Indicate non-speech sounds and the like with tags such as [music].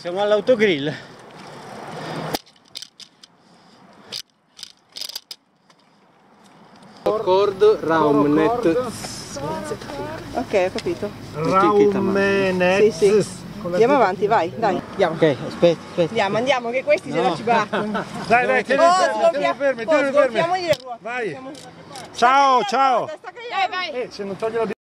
Siamo all'autogrill. Cord Raumnet. Ok, ho capito. Raumnet. Sì, sì. Andiamo avanti, vai, dai. Andiamo. Ok, aspetta, aspetta. Andiamo, andiamo, che questi se no ci battono. [laughs] Dai, dai, tieni Oh, fermi, tieni fermi, oh, tieni fermi. Vai. Ciao, ciao. Dai, vai. Eh, se non togli la